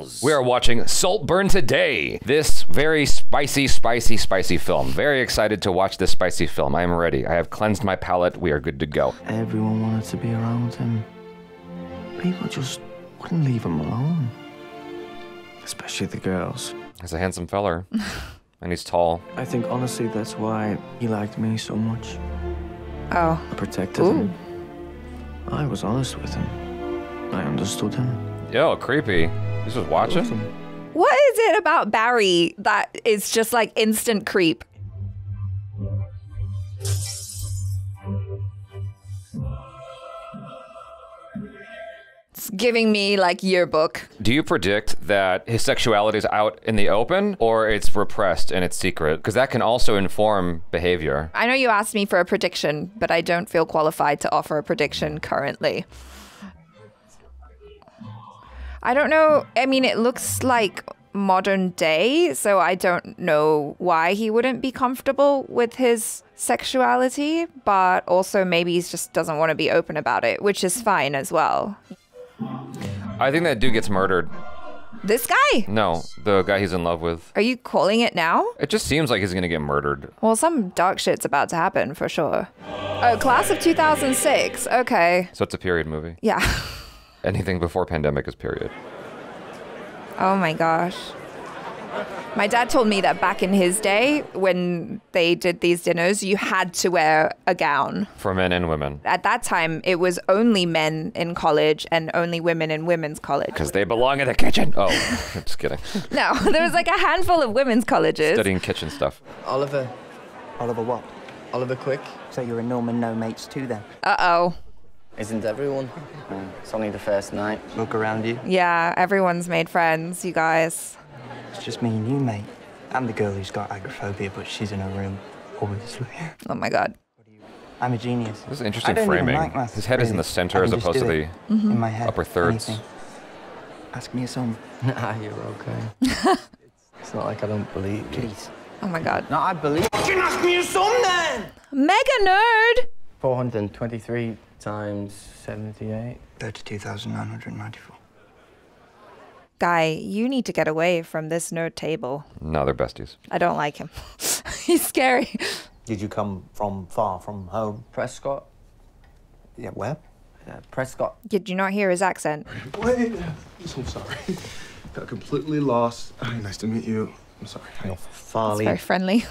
Girls. We are watching Saltburn today. This very spicy, spicy, spicy film. Very excited to watch this spicy film. I am ready. I have cleansed my palate. We are good to go. Everyone wanted to be around him. People just wouldn't leave him alone. Especially the girls. He's a handsome feller. and he's tall. I think honestly that's why he liked me so much. Oh. I protected Ooh. him. I was honest with him. I understood him. Yo, creepy. This was watching? What is it about Barry that is just like instant creep? It's giving me like yearbook. Do you predict that his sexuality is out in the open or it's repressed and it's secret? Because that can also inform behavior. I know you asked me for a prediction, but I don't feel qualified to offer a prediction currently. I don't know. I mean, it looks like modern day, so I don't know why he wouldn't be comfortable with his sexuality, but also maybe he just doesn't want to be open about it, which is fine as well. I think that dude gets murdered. This guy? No, the guy he's in love with. Are you calling it now? It just seems like he's gonna get murdered. Well, some dark shit's about to happen for sure. Oh, class of 2006. Okay. So it's a period movie. Yeah. Anything before pandemic is period. Oh my gosh. My dad told me that back in his day, when they did these dinners, you had to wear a gown. For men and women. At that time, it was only men in college and only women in women's college. Because they belong in the kitchen. Oh, I'm just kidding. No, there was like a handful of women's colleges. Studying kitchen stuff. Oliver. Oliver what? Oliver Quick. So you're a Norman no mates too then? Uh oh. Isn't everyone? It's only the first night. Look around you. Yeah, everyone's made friends, you guys. It's just me and you, mate. I'm the girl who's got agoraphobia, but she's in her room, obviously. Oh my god. I'm a genius. This is interesting I don't even framing. like maths, His head is in the center as opposed to do the it In my head. upper thirds. anything. Ask me a song. Nah, you're okay. it's not like I don't believe you. Please. Oh my god. No, I believe. You. ask me a song then! Mega nerd! 423 times 78. 32,994. Guy, you need to get away from this nerd table. No, they're besties. I don't like him. He's scary. Did you come from far from home? Prescot. Yeah, where? Uh, Prescot. Did you not hear his accent? Wait, I'm so sorry. Got completely lost. Hi, nice to meet you. I'm sorry. Hi. Farleigh. Very friendly.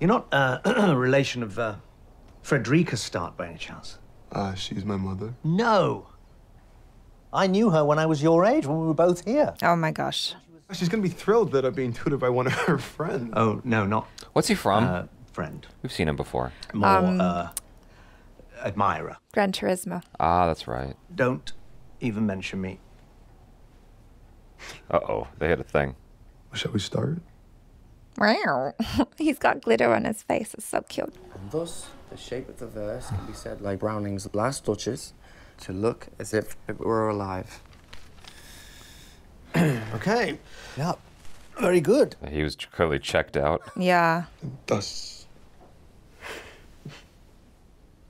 You're not uh, a relation of uh, Frederica Start by any chance? Uh, she's my mother. No. I knew her when I was your age, when we were both here. Oh my gosh. She's gonna be thrilled that I'm being tutored by one of her friends. Oh, no, not What's he from? uh, friend. We've seen him before. More Um, uh, admirer. Gran Turismo. Ah, that's right. Don't even mention me. Uh oh, they had a thing. Shall we start? Wow, He's got glitter on his face. It's so cute. And thus, the shape of the verse can be said like Browning's last touches to look as if it were alive. Okay. Yeah. Very good. He was clearly checked out. Yeah. Thus.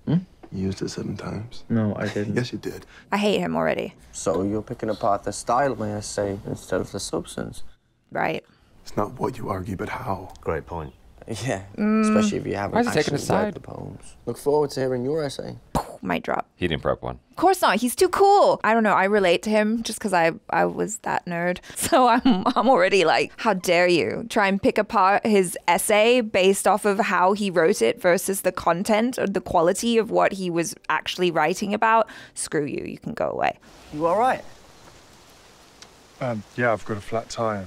Hmm? You used it seven times. No, I didn't. Yes, you did. I hate him already. So you're picking apart the style, may I say, instead of the substance. Right. It's not what you argue, but how. Great point. Yeah, especially if you haven't Why is he taking actually a side? read the poems. Look forward to hearing your essay. Might drop. He didn't prep one. Of course not. He's too cool. I don't know. I relate to him just because I I was that nerd. So I'm I'm already like, how dare you try and pick apart his essay based off of how he wrote it versus the content or the quality of what he was actually writing about. Screw you. You can go away. You all right? Um, yeah, I've got a flat tire.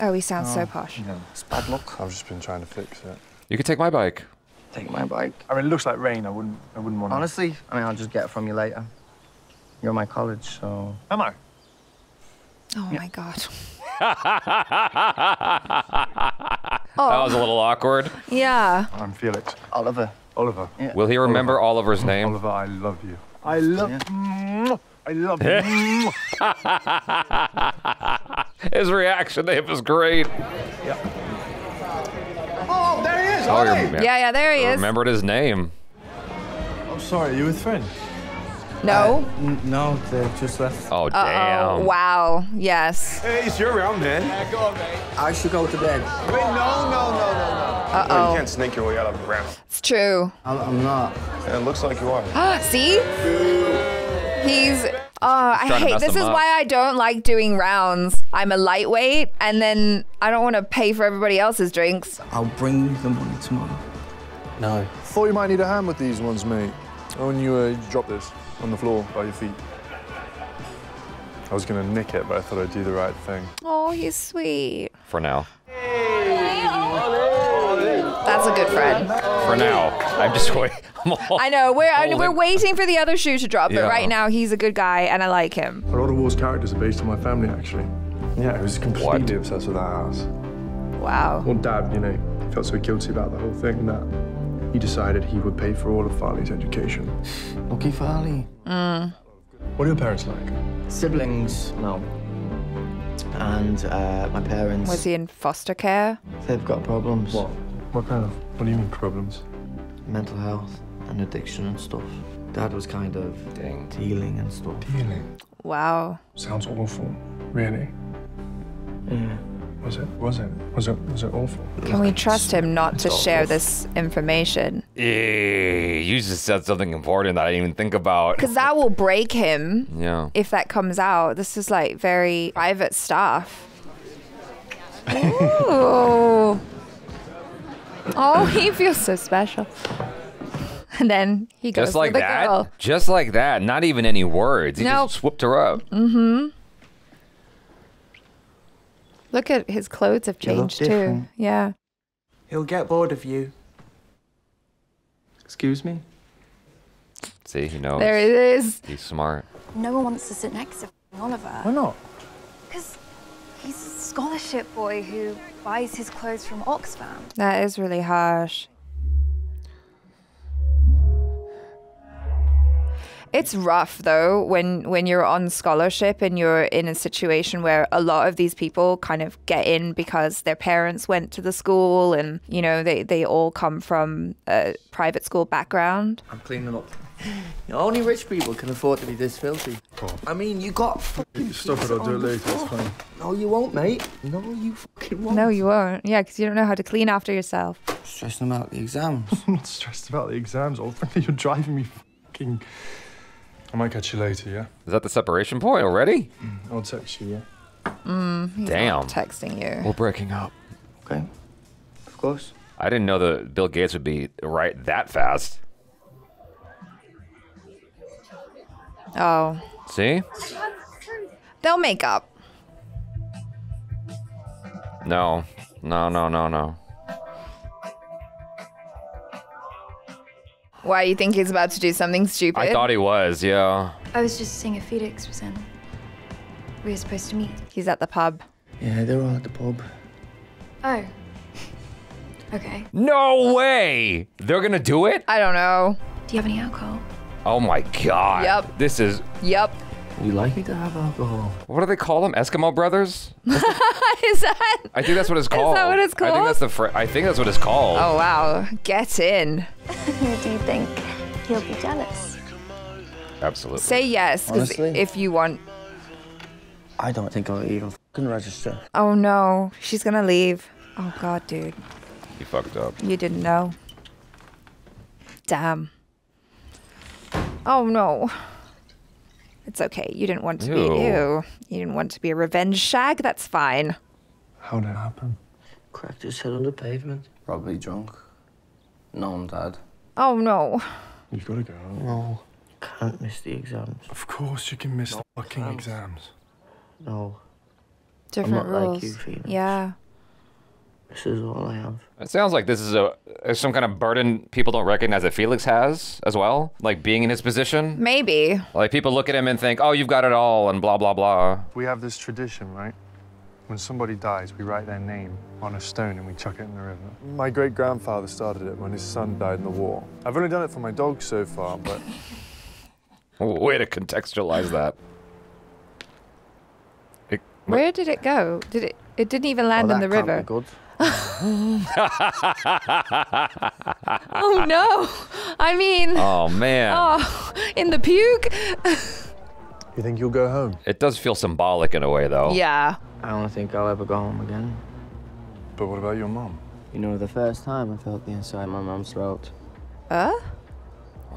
Oh, he sounds so oh, posh. It's bad luck. I've just been trying to fix it. You could take my bike. Take my bike. I mean, it looks like rain. I wouldn't. I wouldn't want. Honestly, I mean, I'll just get it from you later. You're my college, so. Am I? Oh my god. Oh. That was a little awkward. Yeah. I'm Felix. Oliver. Oliver. Yeah. Will he remember Oliver's name? Oliver, I love you. I love. Yeah. Mwah. I love you. His reaction to him was great. oh, there he is. Oh, he Yeah, yeah, there he is. remembered his name. I'm sorry. Are you with friends? No. N- no, they just left. Oh Uh damn. oh. Wow. Yes. Hey, it's your round, man. I should go to bed. Wait, no, no, no, no, no. Uh No, you oh. can't snake your way out of the round. It's true. I'm, I'm not. It looks like you are. See? He's. Oh, I hate. This is up. why I don't like doing rounds. I'm a lightweight, and then I don't want to pay for everybody else's drinks. I'll bring the money tomorrow. No. Thought you might need a hand with these ones, mate. When you uh, drop this on the floor by your feet. I was gonna nick it, but I thought I'd do the right thing. Oh, he's sweet. For now. That's a good friend. For now. I'm just waiting. I know we're I know, we're waiting for the other shoe to drop, but Yeah. right now he's a good guy, and I like him. A lot of Waugh's characters are based on my family, actually. Yeah, I was completely What? obsessed with that house. Wow. Well, Dad, you know, felt so guilty about the whole thing that he decided he would pay for all of Farleigh's education. Lucky Farleigh. What are your parents like? Siblings, no. And uh, my parents, Was he in foster care? they've got problems. What? What kind of? What do you mean problems? Mental health and addiction and stuff. Dad was kind of Dang. dealing and stuff. Healing. Wow. Sounds awful. Really? Yeah. Was it? Was it? Was it? Was it awful? Can we trust him not to It's share this information? Eh, you just said something important that I didn't even think about. Because that will break him Yeah. if that comes out. This is like very private stuff. Ooh. Oh, he feels so special. And then he goes Just like for the that? girl. Just like that. Not even any words. He Nope. just swooped her up. Mm-hmm. Look at his clothes have changed too. Yeah. He'll get bored of you. Excuse me? See, he knows. There it is. He's smart. No one wants to sit next to Oliver. Why not? Because he's a scholarship boy who buys his clothes from Oxfam. That is really harsh. It's rough though when when you're on scholarship and you're in a situation where a lot of these people kind of get in because their parents went to the school and you know they they all come from a private school background. I'm cleaning up. Only rich people can afford to be this filthy. I mean, you got. Stop it. I'll do it later. It's fine. No, you won't, mate. No, you fucking won't. No, you won't. Yeah, because you don't know how to clean after yourself. Stressing about the exams. I'm not stressed about the exams. Or frankly, you're driving me fucking. I might catch you later. Yeah. Is that the separation point already? Mm, I'll text you. Yeah. Mm, Damn. Texting you. We're breaking up. okay. Of course. I didn't know that Bill Gates would be right that fast. Oh, See? they'll make up. No. No, no, no, no. Why you think he's about to do something stupid? I thought he was, yeah. I was just seeing if Felix was in. We were supposed to meet. he's at the pub. Yeah, they're all at the pub. Oh. Okay. No way! They're gonna do it? I don't know. Do you have any alcohol? Oh my god. Yep. This is Yep. We like to have alcohol. what do they call them? Eskimo brothers? Is that? I think that's what it's called. Is that what it's called? I think that's the fr- I think that's what it's called. Oh wow, get in. Do you think he'll be jealous? Absolutely. Say yes, because Honestly? if you want. I don't think I'll even fucking register. Oh no, she's gonna leave. Oh god, dude, You fucked up. you didn't know. Damn. Oh no. It's okay. You didn't want to be Ew. ew. You didn't want to be a revenge shag. That's fine. How did it happen? Cracked his head on the pavement. Probably drunk. No, I'm dad. Oh no. You've got to go. No. Can't miss the exams. Of course, you can miss the fucking exams. No. Different not like rules. you, yeah. This is all I have. It sounds like this is a is some kind of burden people don't recognize that Felix has as well. Like being in his position. Maybe. Like people look at him and think, "Oh, you've got it all," and blah blah blah. We have this tradition, right? When somebody dies, we write their name on a stone and we chuck it in the river. My great grandfather started it when his son died in the war. I've only done it for my dog so far, but Way to contextualize that. It- Where did it go? Did it? It didn't even land Oh, in that the can't be river. Good. Oh no! I mean, Oh man. oh, in the puke. You think you'll go home? It does feel symbolic in a way though. Yeah. I don't think I'll ever go home again. But what about your mom? You know, the first time I felt the inside of my mom's throat, Uh?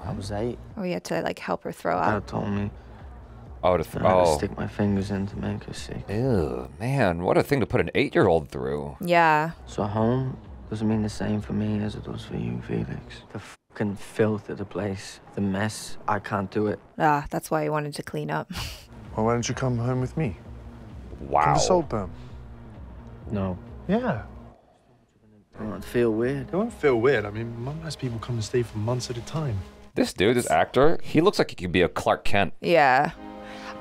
I was eight. Oh, you had to like help her throw Dad up. told me Oh, to th- that I had to oh. stick my fingers in to make her sick. Ew, man, what a thing to put an eight-year-old through. Yeah. So home doesn't mean the same for me as it does for you, Felix. The fucking filth of the place, the mess, I can't do it. Ah, that's why he wanted to clean up. Well, why don't you come home with me? Wow. Come to Saltburn. No. Yeah. Oh, I'd feel weird. It won't feel weird. I mean, mum has people come and stay for months at a time. This dude, this actor, he looks like he could be a Clark Kent. Yeah.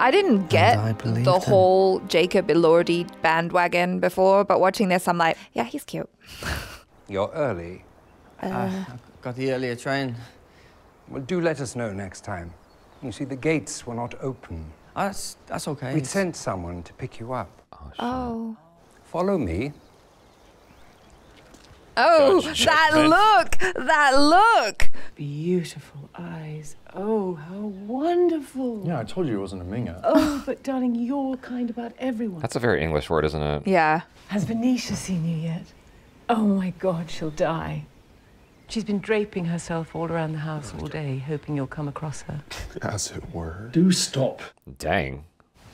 I didn't get I the him. whole Jacob Elordi bandwagon before, but watching this, I'm like, yeah, he's cute. You're early. Uh, ah, I got the earlier train. Well, do let us know next time. You see, the gates were not open. Oh, that's, that's okay. We'd sent someone to pick you up. Oh. Follow me. Oh, Judge that Jackman. look! That look! Beautiful eyes. Oh, how wonderful. Yeah, I told you it wasn't a minger. Oh, but darling, you're kind about everyone. That's a very English word, isn't it? Yeah. Has Venetia seen you yet? Oh my God, she'll die. She's been draping herself all around the house all day, hoping you'll come across her. As it were. Do stop. Dang.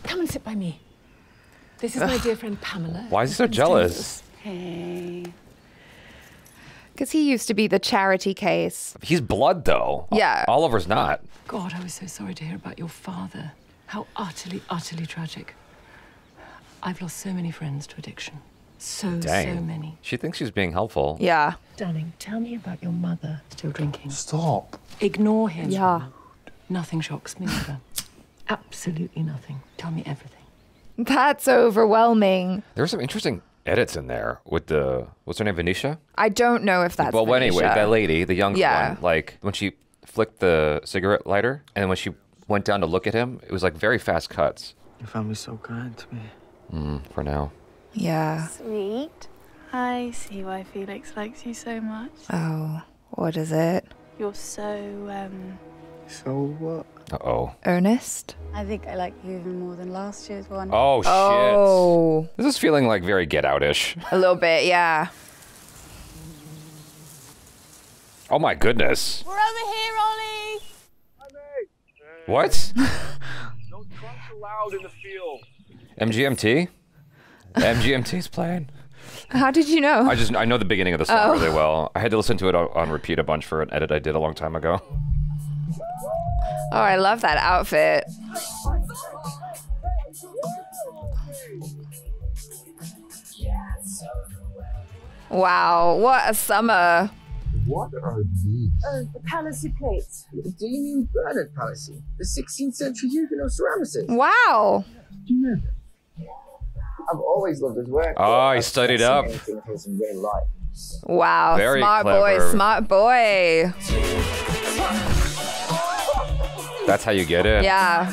Come and sit by me. This is my dear friend Pamela. Why is he so jealous? Hey. Because he used to be the charity case. He's blood, though. Yeah. Oliver's not. God, I was so sorry to hear about your father. How utterly, utterly tragic. I've lost so many friends to addiction. So, Dang. so many. She thinks she's being helpful. Yeah. Darling, tell me about your mother still drinking. Stop. Ignore him. Yeah. Nothing shocks me either. Absolutely nothing. Tell me everything. That's overwhelming. There There's some interesting edits in there with the what's her name, Venetia. I don't know if that's. well, anyway, that lady, the young Yeah. one, like when she flicked the cigarette lighter, and then when she went down to look at him, it was like very fast cuts. Your family's so kind to me. Mm, for now. Yeah. Sweet. I see why Felix likes you so much. Oh, what is it? You're so, um. So what? Uh oh. Earnest? I think I like you even more than last year's one. Oh shit. Oh, This is feeling like very get out-ish. a little bit, yeah. Oh my goodness. We're over here, Ollie! What? No trunks allowed in the field. MGMT? MGMT's playing. How did you know? I just I know the beginning of the song Oh. really well. I had to listen to it on, on repeat a bunch for an edit I did a long time ago. Oh, I love that outfit. Wow, what a summer. What are these? Oh, the Palissy plates. Do you mean Bernard Palissy, the 16th century Huguenot ceramicist? Wow. Do you know? I've always loved his work. Oh, he I've studied up. his in real life. Wow, Very smart clever. boy, smart boy. That's how you get in. Yeah,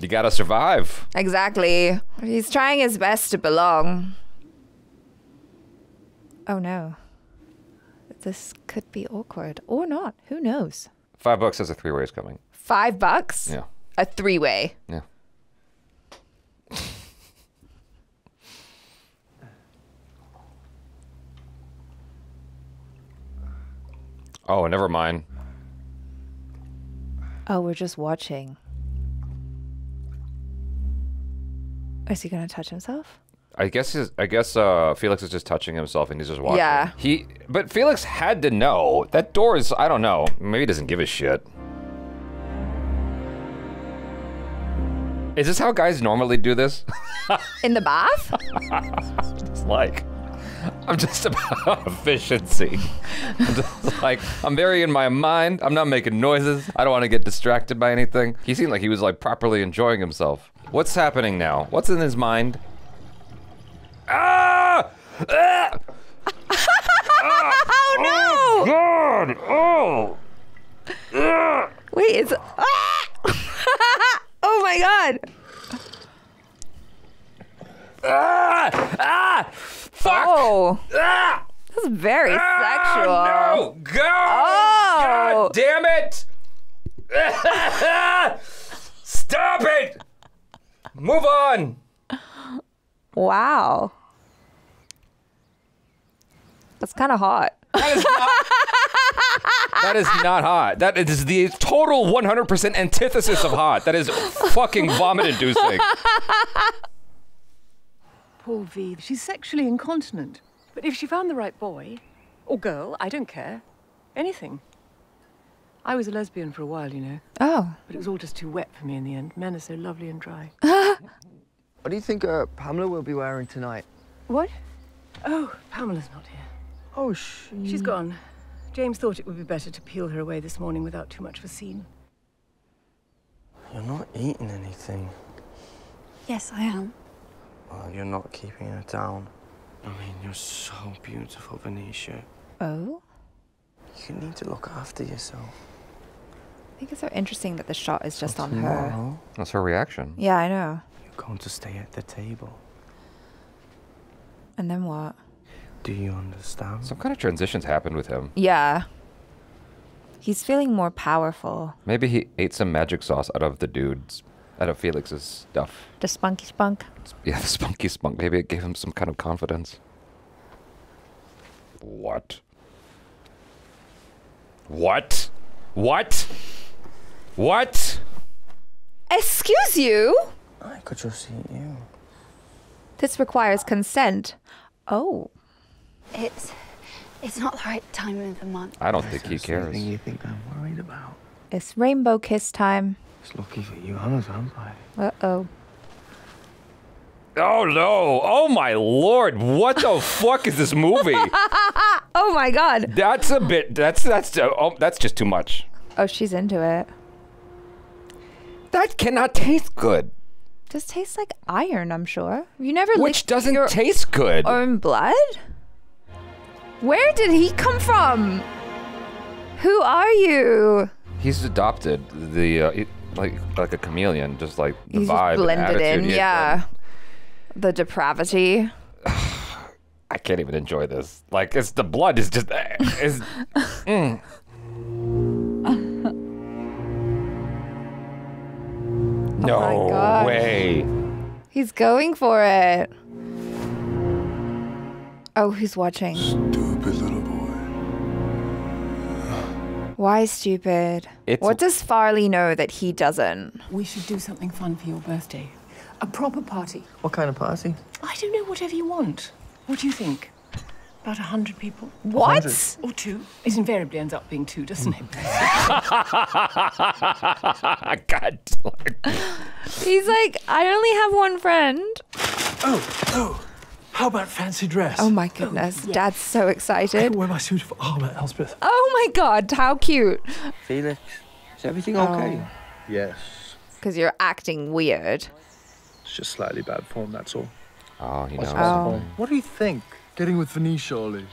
You gotta survive. exactly. He's trying his best to belong. Oh no. This could be awkward or not. Who knows? Five bucks says a three ways coming. Five bucks? Yeah. A three way. Yeah. Oh, never mind. Oh, we're just watching. Is he gonna touch himself? I guess his, I guess uh, Felix is just touching himself and he's just watching. Yeah. He but Felix had to know that door is I don't know maybe he doesn't give a shit. Is this how guys normally do this? In the bath? it's like I'm just about efficiency. I'm just like I'm very in my mind. I'm not making noises. I don't want to get distracted by anything. He seemed like he was like properly enjoying himself. What's happening now? What's in his mind? Ah! Ah! oh no! God! Oh! Ah! Wait, it's ah! Oh my god! Ah, ah, fuck. Oh, Ah, that's very sexual. ah, no, go. Oh. God damn it. Stop it. Move on. Wow. That's kind of hot. That is not hot. That is the total 100% antithesis of hot. That is fucking vomit inducing. Poor V. She's sexually incontinent. But if she found the right boy, or girl, I don't care. Anything. I was a lesbian for a while, you know. Oh. But it was all just too wet for me in the end. Men are so lovely and dry. What do you think uh, Pamela will be wearing tonight? what? Oh, Pamela's not here. Oh, she... She's gone. James thought it would be better to peel her away this morning without too much of a scene. You're not eating anything. Yes, I am. Well, you're not keeping her down. I mean, you're so beautiful, Venetia. Oh. You need to look after yourself. I think it's so interesting that the shot is just on her. Tomorrow, That's her reaction. Yeah, I know. you're going to stay at the table. And then what? Do you understand? Some kind of transitions happened with him. Yeah. He's feeling more powerful. Maybe he ate some magic sauce out of the dude's, out of Felix's stuff. The spunky spunk. Yeah, the spunky spunk. Maybe it gave him some kind of confidence. What? What? What? What? Excuse you? I could just see you. This requires consent. Oh. It's it's not the right time of the month. I don't think he That's the cares. thing you think I'm worried about. It's rainbow kiss time. It's lucky for you, I'm a vampire. Uh oh. Oh no! Oh my lord! What the fuck is this movie? Oh my god. That's a bit. That's that's uh, oh, that's just too much. Oh, she's into it. That cannot taste good. Does taste like iron, I'm sure. You never Which doesn't your taste good. own blood? Where did he come from? Who are you? He's adopted the uh, he- like like a chameleon, just like the He's vibe, blended and attitude. in, He- yeah. The depravity. I can't even enjoy this. Like it's the blood is just is. mm. No Oh way. He's going for it. Oh, he's watching. Stupid Why stupid? It's- what does Farleigh know that he doesn't? We should do something fun for your birthday. A proper party. What kind of party? I don't know, whatever you want. What do you think? About a hundred people? What? Or two? It invariably ends up being two, doesn't it? God. He's like, I only have one friend. Oh, oh. How about fancy dress? Oh my goodness. Oh, Dad's so excited. I can wear my suit of armor, Elspeth. Oh my god, how cute. Felix, is everything oh. okay? Yes. Because you're acting weird. It's just slightly bad form, that's all. Oh, he knows. Oh. What do you think? Getting with Venetia, Ollie.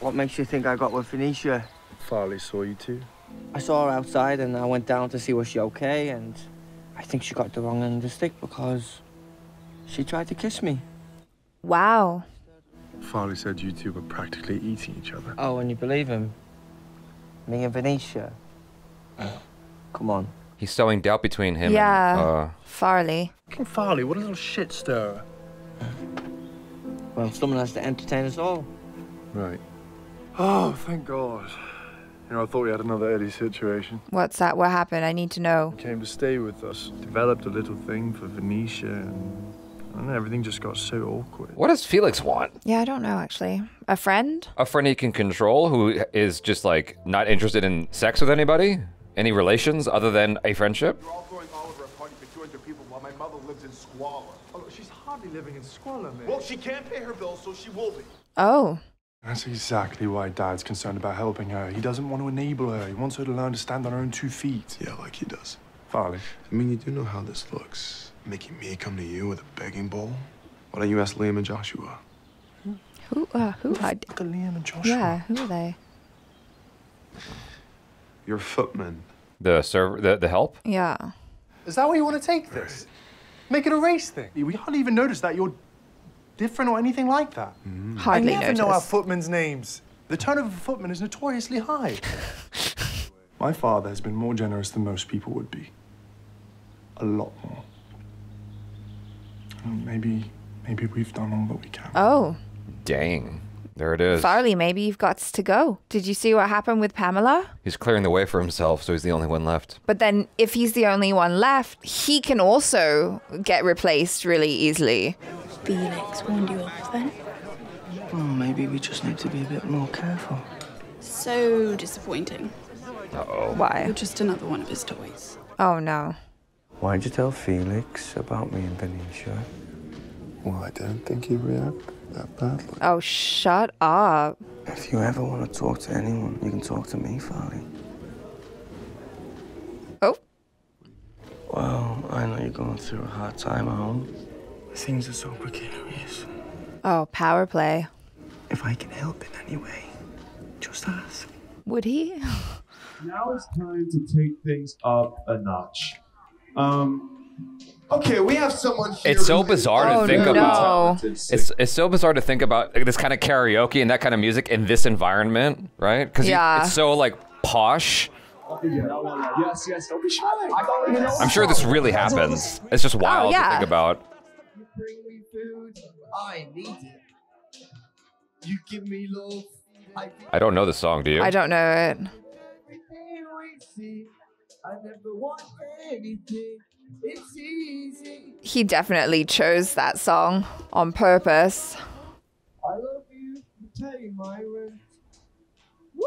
What makes you think I got with Venetia? Farleigh saw you too. I saw her outside and I went down to see was she okay and I think she got the wrong end of the stick because she tried to kiss me. Wow. Farleigh said you two were practically eating each other. Oh, and you believe him? Me and Venetia? Come on. He's sowing doubt between him Yeah. and uh, Farleigh. King Farleigh, what a little shit stirrer. Well, someone has to entertain us all. Right. Oh, thank God. You know, I thought we had another Eddie situation. What's that? What happened? I need to know. He came to stay with us, developed a little thing for Venetia, and, and everything just got so awkward. what does Felix want? Yeah, I don't know actually. A friend? A friend he can control who is just like not interested in sex with anybody? Any relations other than a friendship? You're all throwing Oliver a party for 200 people while my mother lives in squalor. Oh, she's hardly living in squalor, man. Well, she can't pay her bills, so she will be. Oh. That's exactly why Dad's concerned about helping her. He doesn't want to enable her. He wants her to learn to stand on her own two feet. Yeah, like he does. Farleigh. I mean, you do know how this looks. Making me come to you with a begging bowl? Why don't you ask Liam and Joshua? Who uh who I Look at Liam and Joshua. Yeah, who are they? You're footmen. The server, the, the help? Yeah. Is that where you want to take this? Make it a race thing. We hardly even noticed that you're different or anything like that. Hardly I never know our noticed. footmen's names. The turnover of a footman is notoriously high. My father has been more generous than most people would be. A lot more. And Maybe, maybe we've done all that we can. Oh, Dang. There it is. Farleigh, maybe you've got to go. Did you see what happened with Pamela? He's clearing the way for himself, so he's the only one left. But then, if he's the only one left, he can also get replaced really easily. Felix warned you off then? Well, maybe we just need to be a bit more careful. So disappointing. Uh-oh. Why? You're just another one of his toys. Oh no. Why'd you tell Felix about me and Venetia? Well, I don't think he reacted that badly. Oh, shut up. If you ever want to talk to anyone, you can talk to me, Farleigh. Oh. Well, I know you're going through a hard time at home. Things are so precarious. Oh, power play. If I can help in any way, just ask. Would he? Now it's time to take things up a notch. Um, okay, we have someone here. It's so bizarre to Oh, think no. about. talented, It's it's so bizarre to think about this kind of karaoke and that kind of music in this environment, right? Because Yeah. it's so like posh. Yes, yes, don't be shy. I'm sure this really happens. It's just wild yeah. to think about. I need it. You give me love. I I don't know the song, do you? I don't know it. I never want anything. It's easy. He definitely chose that song on purpose. I love you. You pay my rent. Woo!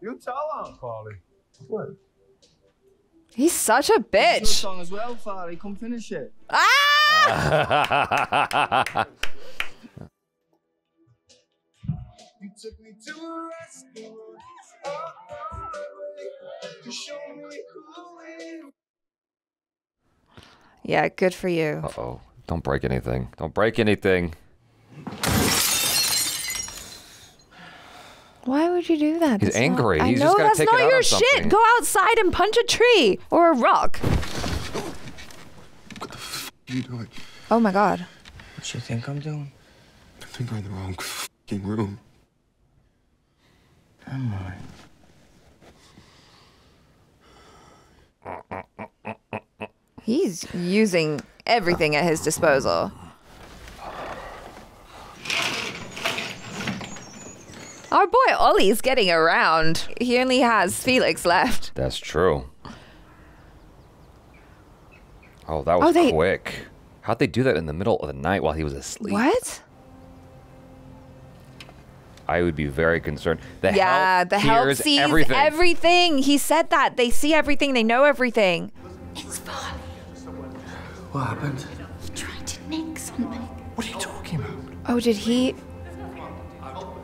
You tell him, Farleigh. What? He's such a Your bitch. song as well, Farleigh. Come finish it. Ah! You took me to a restaurant. To show me who we Yeah, good for you. Uh oh. Don't break anything. Don't break anything. Why would you do that? He's That's not- angry. I He's know just gotta that's take it not out your shit. Go outside and punch a tree or a rock. What are you doing? Oh my god. What do you think I'm doing? I think I'm in the wrong fucking room. Am I? He's using everything at his disposal. Our boy Ollie's getting around. He only has Felix left. That's true. Oh, that Oh, was they- quick. How'd they do that in the middle of the night while he was asleep? What? I would be very concerned. The yeah, help the help hears sees everything. everything. He said that. They see everything. They know everything. It's fun. What happened? He tried to nick something. What are you talking about? Oh, did he?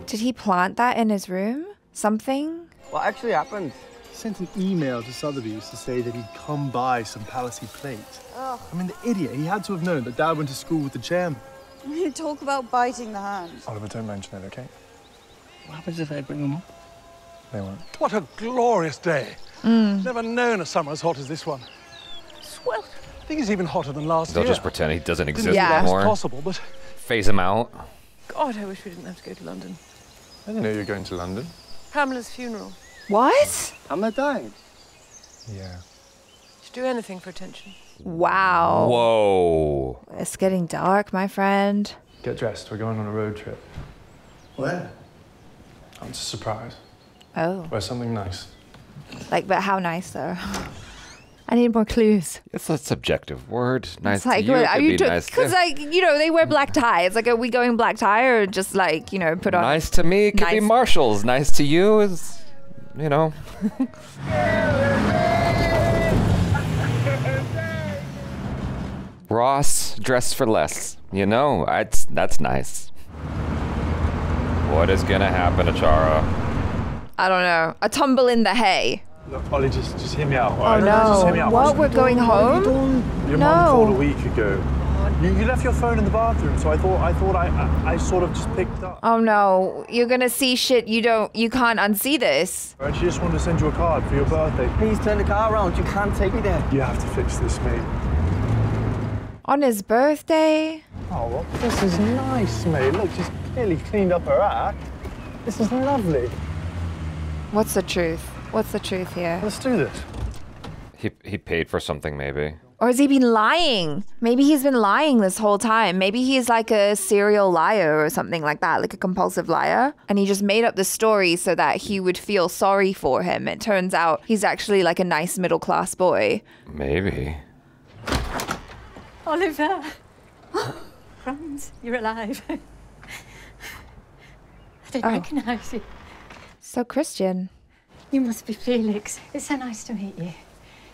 Did he plant that in his room? Something? What actually happened? He sent an email to Sotheby's to say that he'd come by some Palissy plate. I mean, the idiot, he had to have known that Dad went to school with the chairman. You talk about biting the hand. Oliver, don't mention it, okay? What happens if I bring him up? They won't. What a glorious day. Mm. Never known a summer as hot as this one. Swell. I think it's even hotter than last year. They'll just pretend he doesn't Didn't exist think that was anymore. possible, but Phase him out. God, I wish we didn't have to go to London. I didn't know you were going to London. Pamela's funeral. What? Pamela died. Yeah. She'd do anything for attention. Wow. Whoa. It's getting dark, my friend. Get dressed, we're going on a road trip. Where? Oh, it's a surprise. Oh. Wear something nice. Like, but how nice though. I need more clues. It's a subjective word. Nice It's like, to you. what, it are you be doing? nice Because to- like, you know, they wear black tie. It's like, are we going black tie or just like, you know, put on? nice to me. It could be Marshalls. Nice to you is, you know. Ross dressed for less. You know, that's that's nice. What is gonna happen to Chara? I don't know. A tumble in the hay. Look, Ollie, just, just hear me out. Oh alright? Just hear me out. What? We're going home? Your mum called a week ago. You, you left your phone in the bathroom, so I thought I thought I, I, I sort of just picked up. Oh no! You're gonna see shit. You don't. You can't unsee this. And she just wanted to send you a card for your birthday. Please turn the car around. You can't take me there. You have to fix this, mate. On his birthday. Oh, well, this is nice, mate. Look, she's clearly cleaned up her act. This is lovely. What's the truth? What's the truth here? Let's do this. He he paid for something maybe. Or has he been lying? Maybe he's been lying this whole time. Maybe he's like a serial liar or something like that, like a compulsive liar. And he just made up the story so that he would feel sorry for him. It turns out he's actually like a nice middle class boy. Maybe. Oliver! Franz, you're alive. I didn't Oh. recognise you. So Christian. You must be Felix. It's so nice to meet you.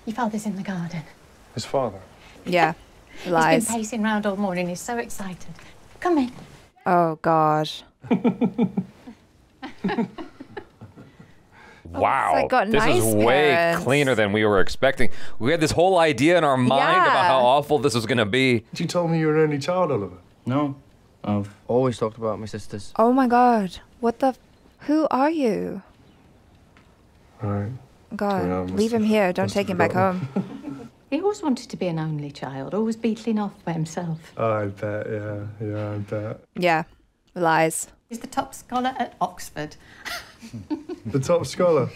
Your father's in the garden. His father. Yeah. Lies. He's been pacing round all morning. He's so excited. Come in. Oh God. Wow. like got this nice is way parents. cleaner than we were expecting. We had this whole idea in our mind about how awful this was going to be. You told me you were an only child, Oliver. No, I've always talked about my sisters. Oh my God. What the? Who are you? All right. God, Yeah, leave him have- here. Don't take him back home. He always wanted to be an only child, always beetling off by himself. Oh, I bet, yeah, yeah, I bet. Yeah. Lies. He's the top scholar at Oxford. The top scholar.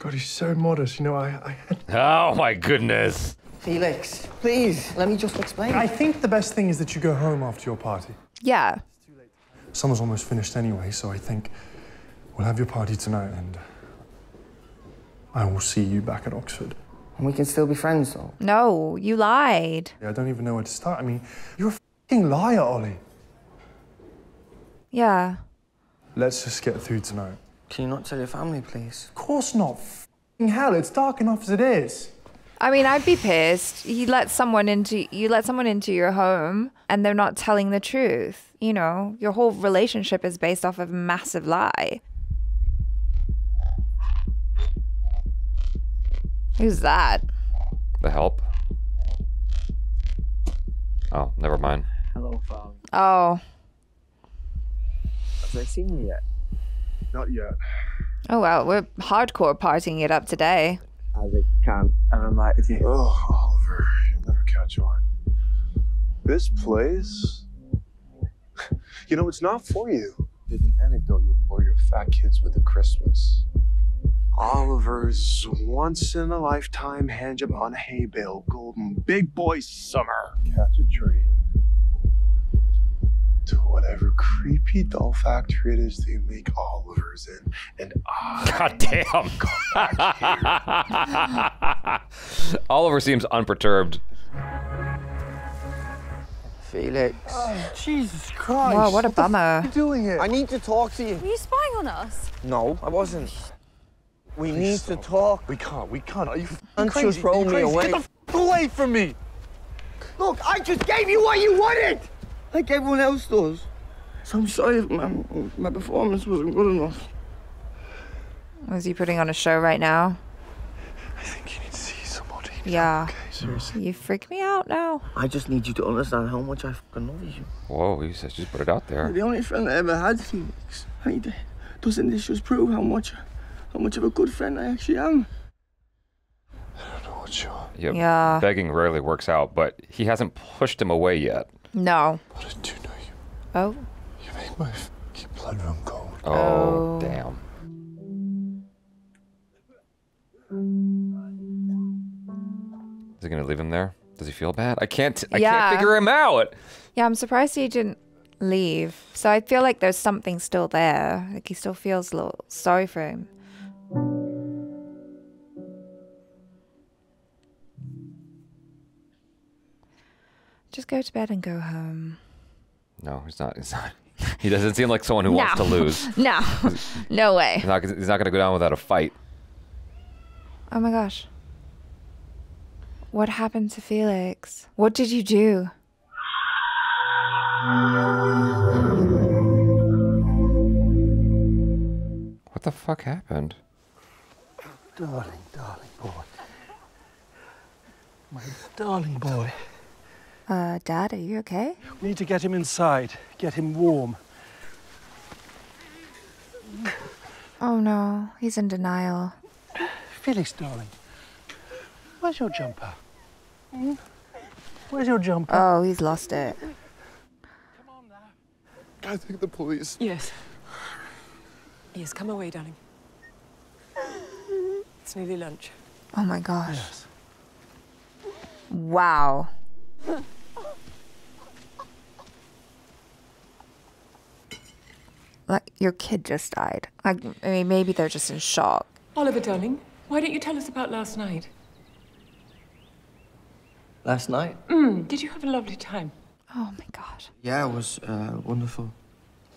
God, he's so modest. You know, I, I Oh my goodness. Felix, please, let me just explain. I think the best thing is that you go home after your party. Yeah. Summer's almost finished anyway, so I think we'll have your party tonight and I will see you back at Oxford. And we can still be friends, though. No, you lied. Yeah, I don't even know where to start. I mean, you're a fucking liar, Ollie. Yeah. Let's just get through tonight. Can you not tell your family, please? Of course not. Fucking hell, it's dark enough as it is. I mean, I'd be pissed. You let someone into you let someone into your home and they're not telling the truth. You know, your whole relationship is based off of a massive lie. Who's that? The help. Oh, never mind. Hello, Father. Oh. Have they seen you yet? Not yet. Oh well, we're hardcore partying it up today. I can't. I'm invited you. Oh, Oliver, you'll never catch on. This place, you know, it's not for you. There's an anecdote you'll bore your fat kids with at Christmas. Oliver's once in a lifetime hand handjob on a hay bale, golden big boy summer. Catch a train to whatever creepy doll factory it is they make Oliver's in, and I. God damn. Oliver seems unperturbed. Felix. Oh, Jesus Christ. Wow, what a bummer. you doing here? I need to talk to you. Were you spying on us? No, I wasn't. We need to talk. We can't, we can't. Are you Can't crazy? just throw Are me crazy? away. Get the f- away from me! Look, I just gave you what you wanted! Like everyone else does. So I'm sorry if my, my performance wasn't good enough. Was he putting on a show right now? I think you need to see somebody. Yeah. Okay, seriously. You freak me out now. I just need you to understand how much I fucking love you. Whoa, you said just put it out there. You're the only friend I ever had, Felix. And it- doesn't this just prove how much, how much of a good friend I actually am? I don't know what sure. Yep. Yeah. Begging rarely works out, but he hasn't pushed him away yet. No. But I do know you. Oh. You make my f***ing blood run cold. Oh, Oh. damn. Is he gonna leave him there? Does he feel bad? I can't. I Yeah. can't figure him out. Yeah, I'm surprised he didn't leave. So I feel like there's something still there. Like he still feels a little sorry for him. Just go to bed and go home. No, he's not. He's not. He doesn't seem like someone who wants to lose. No. no way. He's not. He's not gonna go down without a fight. Oh my gosh. What happened to Felix? What did you do? What the fuck happened? Oh, darling, darling boy. My darling boy. Uh, Dad, are you okay? We need to get him inside, get him warm. Oh no, he's in denial. Felix, darling. Where's your jumper? Hmm? Where's your jumper? Oh, he's lost it. Come on now. I think the police. Yes. Yes, come away, darling. It's nearly lunch. Oh my gosh. Yes. Wow. Like your kid just died. Like I mean, maybe they're just in shock. Oliver, darling, why don't you tell us about last night? Last night? Mm, did you have a lovely time? Oh my God. Yeah, it was uh, wonderful.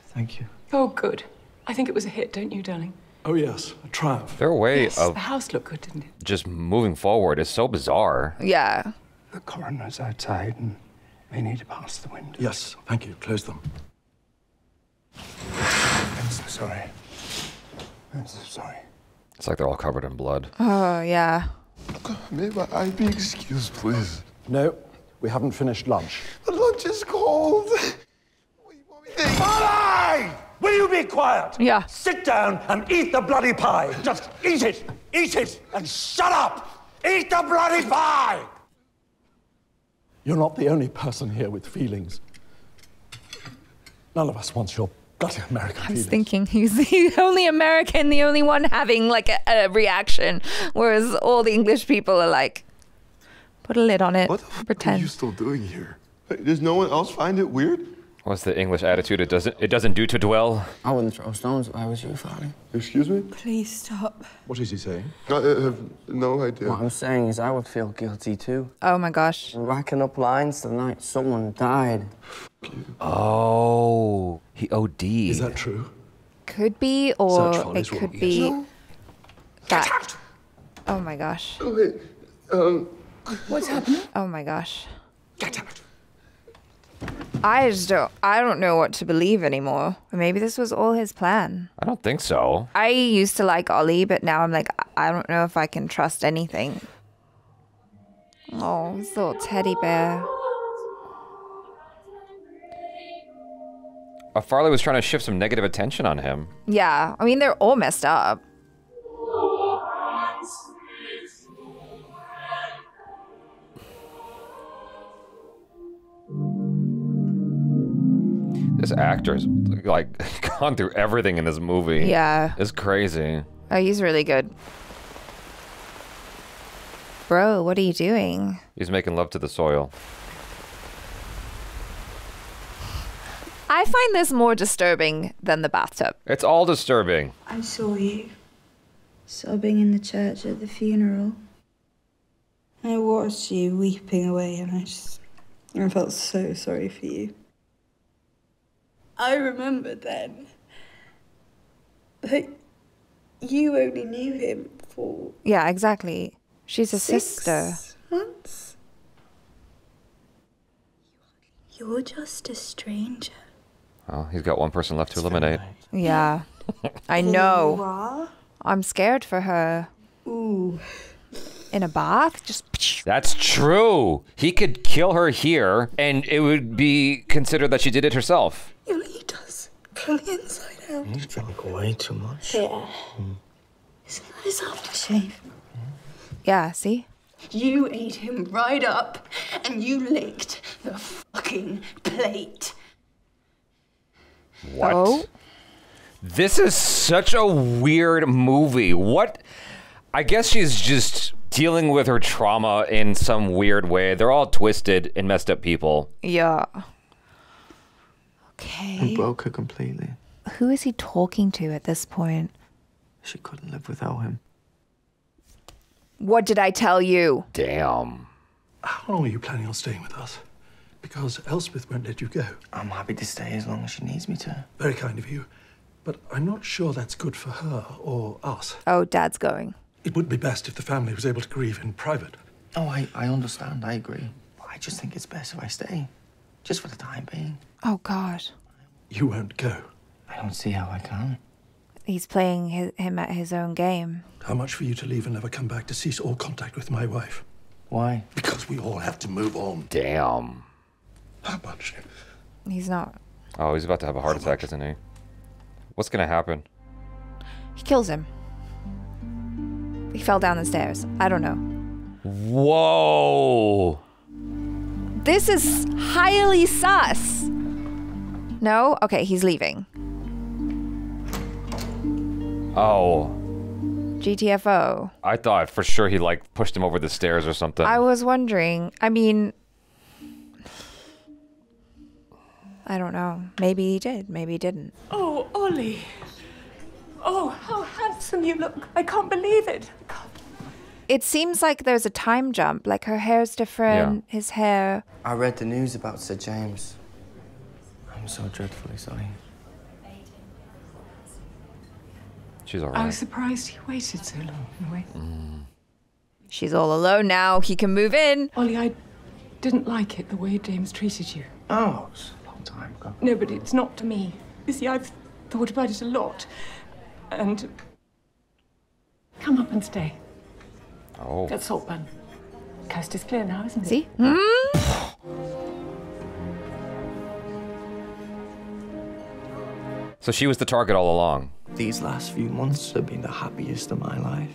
Thank you. Oh, good. I think it was a hit, don't you, darling? Oh, yes, a triumph. Their way yes, of the house looked good, didn't it? just moving forward is so bizarre. Yeah. The coroner's outside and they need to pass the window. Yes, thank you. Close them. I'm so sorry. I'm so sorry. It's like they're all covered in blood. Oh yeah. May I be excused, please? No, we haven't finished lunch. The lunch is cold. Molly! Will you be quiet? Yeah. Sit down and eat the bloody pie. Just eat it. Eat it and shut up. Eat the bloody pie. You're not the only person here with feelings. None of us wants your bloody American I was feelings. thinking he's the only American, the only one having like a, a reaction, whereas all the English people are like, put a lid on it, What the f- are you still doing here? Does no one else find it weird? What's the English attitude? It doesn't. It doesn't do to dwell. I wouldn't throw stones if I was you, Farleigh. Excuse me? Please stop. What is he saying? I uh, have no idea. What I'm saying is I would feel guilty too. Oh my gosh. Racking up lines tonight, someone died. Oh, he OD'd. Is that true? Could be, or it could yes. be that. Oh my gosh. Oh, wait. Um, What's happening? Oh my gosh. I just don't. I don't know what to believe anymore. Maybe this was all his plan. I don't think so. I used to like Ollie, but now I'm like, I don't know if I can trust anything. Oh, this little teddy bear. Uh, Farleigh was trying to shift some negative attention on him. Yeah, I mean they're all messed up. This actor's like gone through everything in this movie. Yeah. It's crazy. Oh, he's really good. Bro, what are you doing? He's making love to the soil. I find this more disturbing than the bathtub. It's all disturbing. I saw you sobbing in the church at the funeral. I watched you weeping away and I just I felt so sorry for you. I remember then that you only knew him for Yeah, exactly. She's a six sister. months. You're just a stranger. Oh, he's got one person left to eliminate. Yeah. I know. I'm scared for her. Ooh. In a bath? Just That's true. He could kill her here, and it would be considered that she did it herself. You'll eat us from the inside out. You drank way too much. Yeah. Mm. Isn't that his aftershave? Mm. Yeah, see? You ate him right up and you licked the fucking plate. What? Oh. This is such a weird movie. What? I guess she's just dealing with her trauma in some weird way. They're all twisted and messed up people. Yeah. And broke her completely. Who is he talking to at this point? She couldn't live without him. What did I tell you? Damn. How long are you planning on staying with us? Because Elspeth won't let you go. I'm happy to stay as long as she needs me to. Very kind of you. But I'm not sure that's good for her or us. Oh, Dad's going. It would be best if the family was able to grieve in private. Oh, I, I understand. I agree. But I just think it's best if I stay. Just for the time being. Oh, God. You won't go. I don't see how I can. He's playing his, him at his own game. How much for you to leave and never come back to cease all contact with my wife? Why? Because we all have to move on. Damn. How much? He's not. Oh, he's about to have a heart attack, isn't he? What's gonna happen? He kills him. He fell down the stairs. I don't know. Whoa. This is highly sus. No? Okay, he's leaving. Oh, GTFO. I thought for sure he like pushed him over the stairs or something. I was wondering. I mean, I don't know. Maybe he did. Maybe he didn't. Oh, Ollie. Oh, how handsome you look. I can't believe it. It seems like there's a time jump. Like her hair's different, his hair. I read the news about Sir James. I'm so dreadfully sorry. She's all right. I was surprised he waited so long. Anyway. Mm. She's all alone now. He can move in. Ollie, I didn't like it the way James treated you. Oh, it's a long time ago. No, but it's not to me. You see, I've thought about it a lot. And. Come up and stay. Oh. At Saltburn. Coast is clear now, isn't it? See? So she was the target all along. These last few months have been the happiest of my life.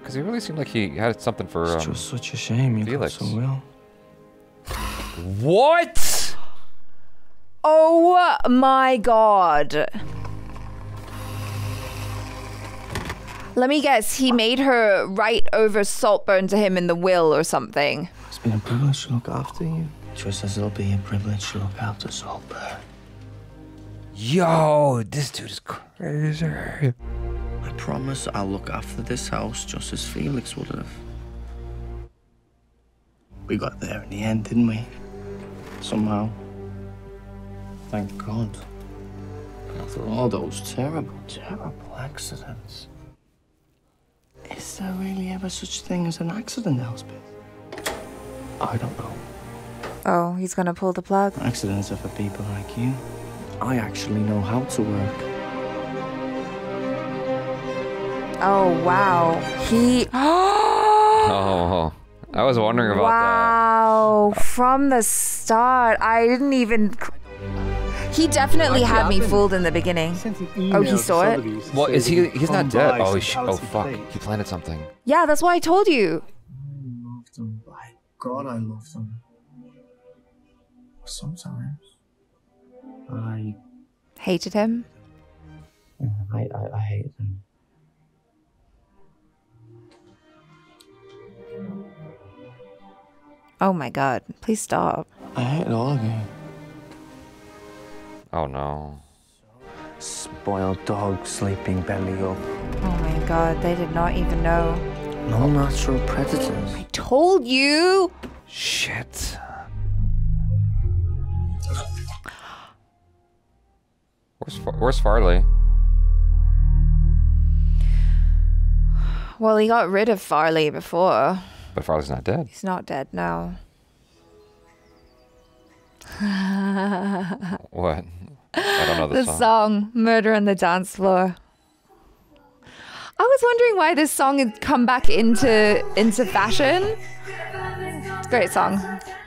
Because he really seemed like he had something for. It's um, just such a shame you got Felix. so well. What? Oh my god. Let me guess, he made her write over Saltburn to him in the will or something. It's been a privilege to look after you. Just as it'll be a privilege to look after Saltburn. Yo, this dude is crazy. I promise I'll look after this house just as Felix would have. We got there in the end, didn't we? Somehow. Thank God. After all those terrible, terrible accidents. Is there really ever such thing as an accident, Elspeth? I don't know. Oh, he's gonna pull the plug. Accidents are for people like you. I actually know how to work. Oh wow. He Oh, I was wondering about that. Wow. From the start. I didn't even He definitely had me fooled in the beginning. Oh, he saw it? that. Well, oh, oh, is he? He's not dead. Oh, he oh fuck! He planted something. Yeah, that's why I told you. I loved them. By God, I loved them. Sometimes I, Hated him. I, I, I hate them. Oh my god. Please stop. I hate it all of you. Oh no. Spoiled dog sleeping belly up. Oh my god, they did not even know. No natural predators. I told you. Shit. Where's Far- Where's Farleigh? Well, he got rid of Farleigh before. But Farleigh's not dead. He's not dead now. What? I don't know the, the song. song Murder on the Dance Floor. I was wondering why this song had come back into into fashion. It's a great song.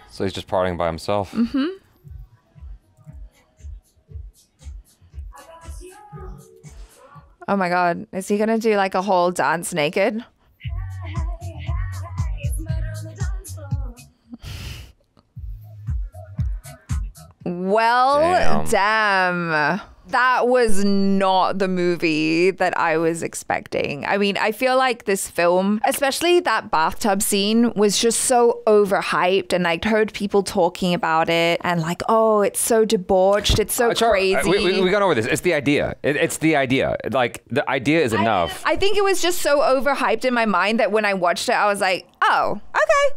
So he's just partying by himself. Mm-hmm. Oh my god, is he gonna do like a whole dance naked? Well, Damn. damn. That was not the movie that I was expecting. I mean, I feel like this film, especially that bathtub scene, was just so overhyped. And I'd heard people talking about it and like, oh, it's so debauched. It's so Uh, Char- uh, crazy. we, we, we got over this. It's the idea. It, it's the idea. Like the idea is enough. I think it was just so overhyped in my mind that when I watched it, I was like, oh, okay.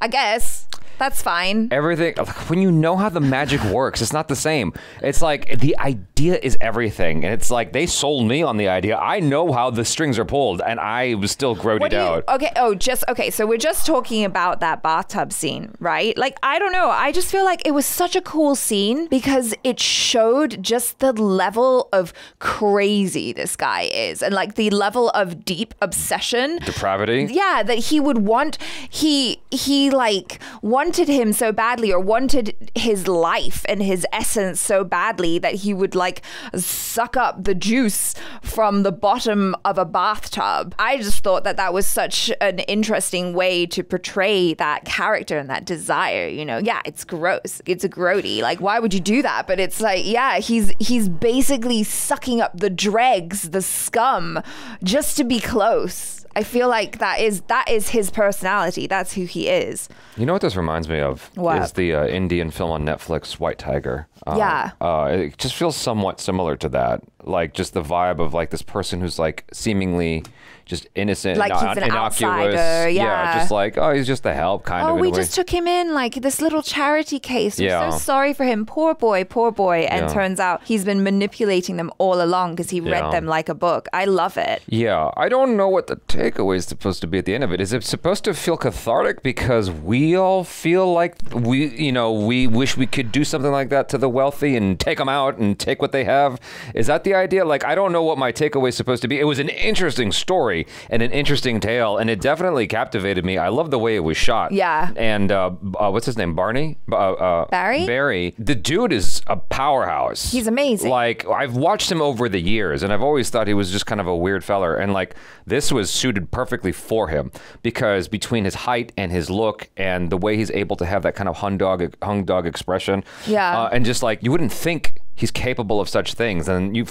I guess. That's fine. Everything when you know how the magic works, it's not the same. It's like the idea is everything, and it's like they sold me on the idea. I know how the strings are pulled, and I was still grodied you, out. okay, oh, just okay. So we're just talking about that bathtub scene, right? Like, I don't know. I just feel like it was such a cool scene because it showed just the level of crazy this guy is and like the level of deep obsession Depravity. yeah that he would want he he like wanted wanted him so badly or wanted his life and his essence so badly that he would like suck up the juice from the bottom of a bathtub. I just thought that that was such an interesting way to portray that character and that desire, you know. Yeah, it's gross. It's a grody. Like why would you do that? But it's like, yeah, he's he's basically sucking up the dregs, the scum just to be close. I feel like that is that is his personality. That's who he is. You know what this reminds me of? What? Is the uh, Indian film on Netflix, White Tiger. Um, Yeah. Uh, it just feels somewhat similar to that. Like just the vibe of like this person who's like seemingly just innocent, Like he's not an innocuous. outsider, yeah. just like oh, he's just the help kind oh, of. in we just took him in like this little charity case. We're Yeah. so sorry for him. Poor boy, poor boy. And Yeah. turns out he's been manipulating them all along because he Yeah. read them like a book. I love it. Yeah, I don't know what the takeaway is supposed to be at the end of it. Is it supposed to feel cathartic because we all feel like we, you know, we wish we could do something like that to the wealthy and take them out and take what they have? Is that the idea? Like, I don't know what my takeaway is supposed to be. It was an interesting story and an interesting tale, and it definitely captivated me. I love the way it was shot. Yeah. And uh, uh, what's his name? Barney? Uh, uh, Barry? Barry. The dude is a powerhouse. He's amazing. Like I've watched him over the years, and I've always thought he was just kind of a weird feller. And like this was suited perfectly for him because between his height and his look and the way he's able to have that kind of hung dog hung dog expression, Yeah. uh, and just like you wouldn't think he's capable of such things. And you,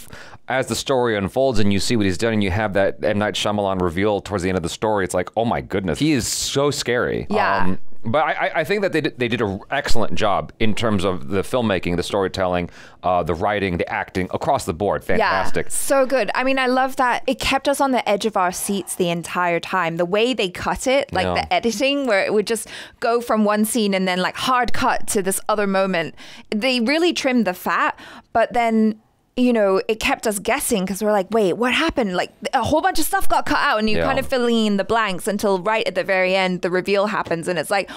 as the story unfolds and you see what he's done, and you have that M Night Shyamalan reveal towards the end of the story, it's like, oh my goodness, he is so scary. Yeah. Um, but I, I- think that they did, they did an excellent job in terms of the filmmaking, the storytelling, uh, the writing, the acting across the board. Fantastic. Yeah, so good. I mean, I love that it kept us on the edge of our seats the entire time. The way they cut it, like Yeah. the editing, where it would just go from one scene and then like hard cut to this other moment. They really trimmed the fat, but then. You know, it kept us guessing because we're like, wait, what happened? Like, a whole bunch of stuff got cut out, and you're Yeah. kind of filling in the blanks until right at the very end, the reveal happens, and it's like,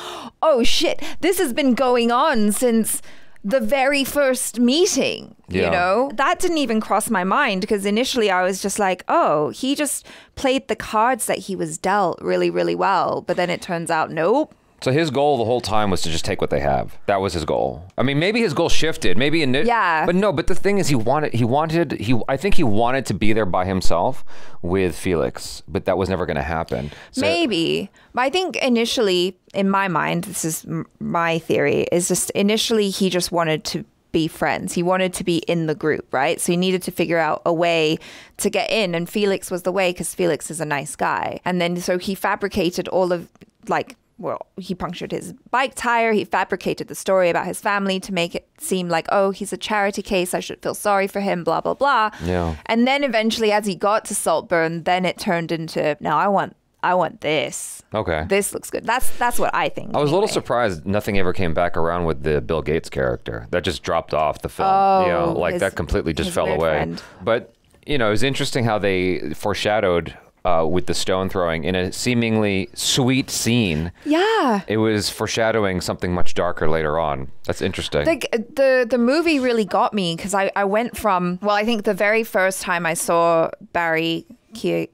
oh shit, this has been going on since the very first meeting. You know, that didn't even cross my mind because initially I was just like, oh, he just played the cards that he was dealt really, really well. But then it turns out, nope. So his goal the whole time was to just take what they have. That was his goal. I mean, maybe his goal shifted. Maybe in it. Yeah. But no. But the thing is, he wanted. He wanted. He. I think he wanted to be there by himself with Felix, but that was never going to happen. So, Maybe. But I think initially, in my mind, this is m- my theory, is just initially he just wanted to be friends. He wanted to be in the group, right? So he needed to figure out a way to get in. And Felix was the way because Felix is a nice guy. And then so he fabricated all of like, well, he punctured his bike tire. He fabricated the story about his family to make it seem like, oh, he's a charity case. I should feel sorry for him, blah, blah, blah. Yeah. And then eventually, as he got to Saltburn, then it turned into, now I want, I want this. Okay. This looks good. That's that's what I think. I was a little surprised nothing ever came back around with the Bill Gates character. That just dropped off the film. you oh, know, Oh, like his- that completely just fell away. friend. But you know, it was interesting how they foreshadowed uh, with the stone throwing in a seemingly sweet scene. Yeah. It was foreshadowing something much darker later on. That's interesting. The, the the movie really got me because I, I went from well I think the very first time I saw Barry Keon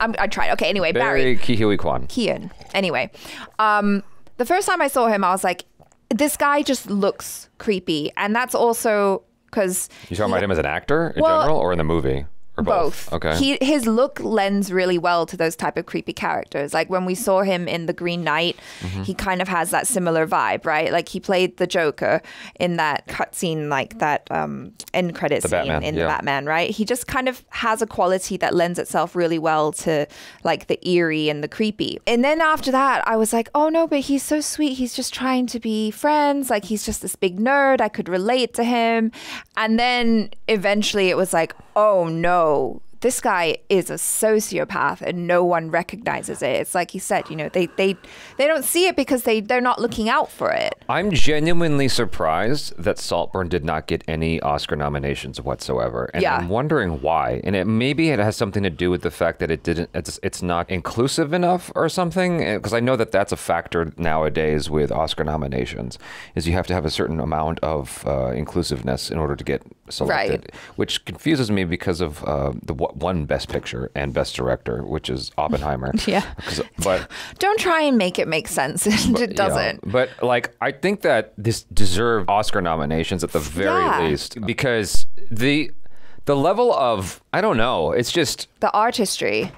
I'm, I tried okay anyway Barry Barry Kihui Kwan. Keon anyway um the first time I saw him I was like this guy just looks creepy and that's also because You talking about him as an actor in Well, general or in the movie? Or both? Okay. He his look lends really well to those type of creepy characters. Like when we saw him in The Green Knight, Mhm. he kind of has that similar vibe, right? Like he played the Joker in that cutscene, like that um, end credit The scene Batman, in yeah. the Batman, right? He just kind of has a quality that lends itself really well to like the eerie and the creepy. And then after that, I was like, oh no, but he's so sweet. He's just trying to be friends. Like he's just this big nerd. I could relate to him. And then eventually it was like, oh no, this guy is a sociopath and no one recognizes it. It's like you said, you know, they they they don't see it because they they're not looking out for it. I'm genuinely surprised that Saltburn did not get any Oscar nominations whatsoever, and Yeah. I'm wondering why. And it maybe it has something to do with the fact that it didn't. It's it's not inclusive enough or something. Because I know that that's a factor nowadays with Oscar nominations, is you have to have a certain amount of uh, inclusiveness in order to get selected, which confuses me because of uh, the w- one Best Picture and Best Director, which is Oppenheimer. yeah, But Don't try and make it make sense. it doesn't. but like, I think that this deserved Oscar nominations at the very Yeah. least because the the level of I don't know. It's just The artistry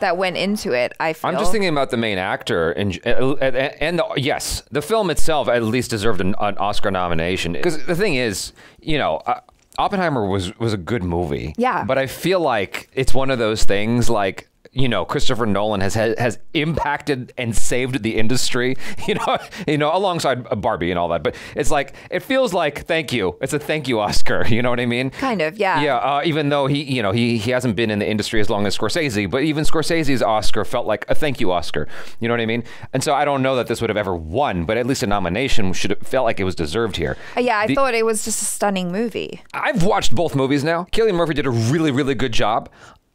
that went into it, I feel. I'm just thinking about the main actor and and, and the, yes, the film itself at least deserved an, an Oscar nomination. Because the thing is, you know. Oppenheimer was was a good movie. Yeah. But I feel like it's one of those things like you know Christopher Nolan has has, impacted and saved the industry. You know, you know, alongside Barbie and all that. But it's like it feels like thank you. It's a thank you Oscar. You know what I mean? Kind of, yeah. Yeah, uh, even though he, you know, he he hasn't been in the industry as long as Scorsese, but even Scorsese's Oscar felt like a thank you Oscar. You know what I mean? And so I don't know that this would have ever won, but at least a nomination should have felt like it was deserved here. Uh, yeah, I The- thought it was just a stunning movie. I've watched both movies now. Cillian Murphy did a really, really good job.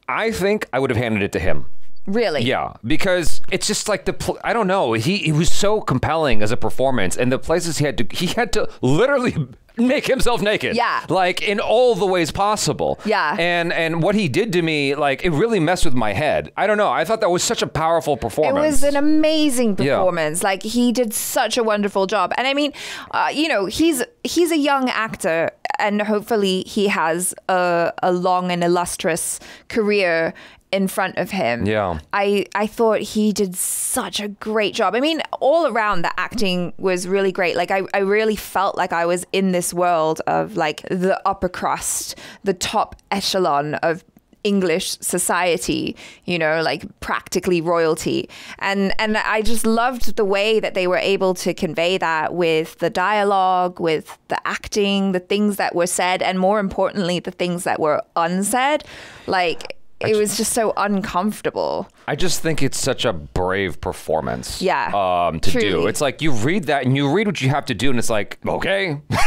I think I would have handed it to him. Really? Yeah, because it's just like the pl- I don't know. He he was so compelling as a performance, and the places he had to he had to literally make himself naked. Yeah. like in all the ways possible. Yeah. and and what he did to me, like it really messed with my head. I don't know. I thought that was such a powerful performance. It was an amazing Yeah. performance. Like he did such a wonderful job. And I mean, uh, you know, he's he's a young actor, and hopefully he has a, a long and illustrious career in front of him. Yeah. I I thought he did such a great job. I mean, all around the acting was really great. Like I, I really felt like I was in this world of like the upper crust, the top echelon of English society, you know, like practically royalty. And and I just loved the way that they were able to convey that with the dialogue, with the acting, the things that were said, and more importantly, the things that were unsaid. Like it was just so uncomfortable. I just think it's such a brave performance. Yeah, Um, to do. It's like you read that and you read what you have to do, and it's like, okay,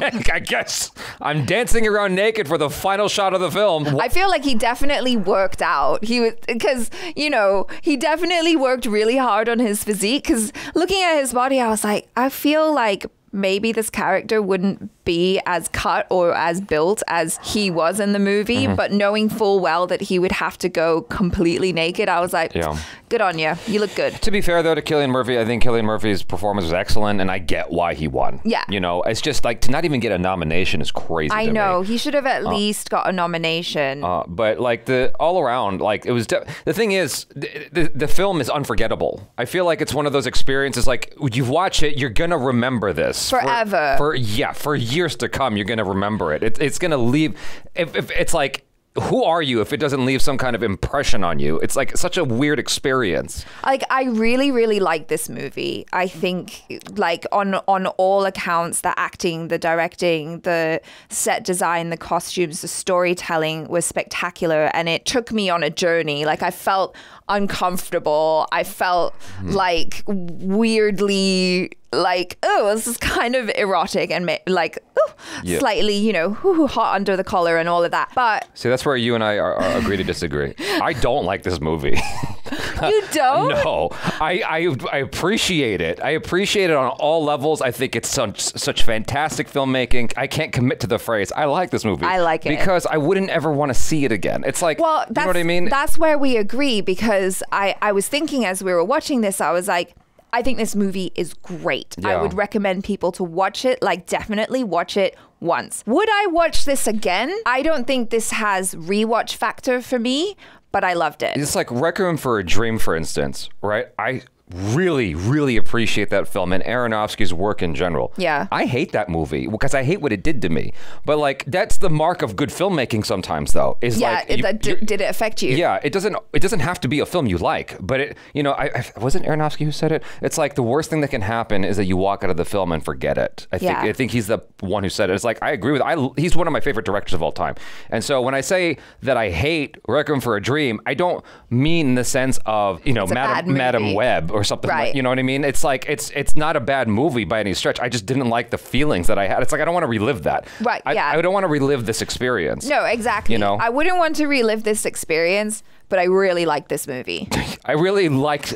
Like, I guess I'm dancing around naked for the final shot of the film. I feel like he definitely worked out. He was because you know he definitely worked really hard on his physique. Because looking at his body, I was like, I feel like maybe this character wouldn't be as cut or as built as he was in the movie. Mhm. But knowing full well that he would have to go completely naked, I was like, Yeah. good on you. You look good. To be fair though to Cillian Murphy, I think Cillian Murphy's performance was excellent, and I get why he won. Yeah. You know, it's just like to not even get a nomination is crazy. I to me. know he should have at Uh, least got a nomination. Uh, but like the all around, like it was. The thing is, the, the the film is unforgettable. I feel like it's one of those experiences. Like you watch it, you're gonna remember this For- Forever. For, yeah, for years to come, you're gonna remember it. it it's gonna leave. If, if it's like. Who are you if it doesn't leave some kind of impression on you? It's like such a weird experience. like I really really like this movie. I think like on on all accounts the acting, the directing, the set design, the costumes, the storytelling was spectacular and it took me on a journey. Like I felt uncomfortable. I felt Hmm. like weirdly like oh this is kind of erotic and like ooh, Yeah. slightly you know hot under the collar and all of that. But See, that's where you and I are, are agree to disagree. I don't like this movie. you don't No, I, I I appreciate it. I appreciate it on all levels. I think it's such such fantastic filmmaking. I can't commit to the phrase. I like this movie. I like it. because I wouldn't ever want to see it again. It's like, well, you that's, know what I mean? That's where we agree because I, I was thinking as we were watching this, I was like, I think this movie is great. I would recommend people to watch it, like, definitely watch it once. Would I watch this again? I don't think this has rewatch factor for me, but I loved it. It's like Requiem for a Dream, for instance, right? I really, really appreciate that film and Aronofsky's work in general. Yeah. I hate that movie because I hate what it did to me. But like, that's the mark of good filmmaking sometimes, though. Is yeah, like, it, you- did, it affect you? Yeah, it doesn't. It doesn't have to be a film you like, but it. You know, I, I wasn't Aronofsky who said it. It's like the worst thing that can happen is that you walk out of the film and forget it. I think. Yeah. I think he's the one who said it. It's like I agree with. I. He's one of my favorite directors of all time. And so when I say that I hate Requiem for a Dream, I don't mean in the sense of you know Madam. Madame Web or something. Right. Like, you know what I mean? It's like it's it's not a bad movie by any stretch. I just didn't like the feelings that I had. It's like I don't want to relive that. Right, I, yeah. I don't want to relive this experience. No, exactly. You know? I wouldn't want to relive this experience, but I really like this movie. I really liked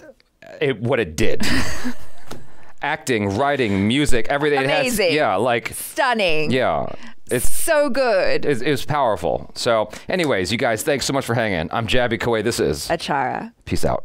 it, what it did. Acting, writing, music, everything. It has- Amazing. yeah, like Stunning. yeah. It's so good. It, it was powerful. So, anyways, you guys, thanks so much for hanging. I'm Jaby Koay. This is Achara. Peace out.